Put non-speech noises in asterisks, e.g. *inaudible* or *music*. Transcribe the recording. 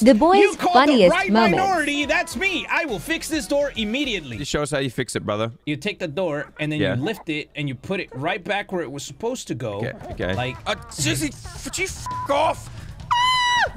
The boy's you called funniest the right minority. That's me. I will fix this door immediately. Just show us how you fix it, brother. You take the door and then Yeah. you lift it and you put it right back where it was supposed to go. Okay, okay. Like Uh, Susie, f- you f off. *laughs*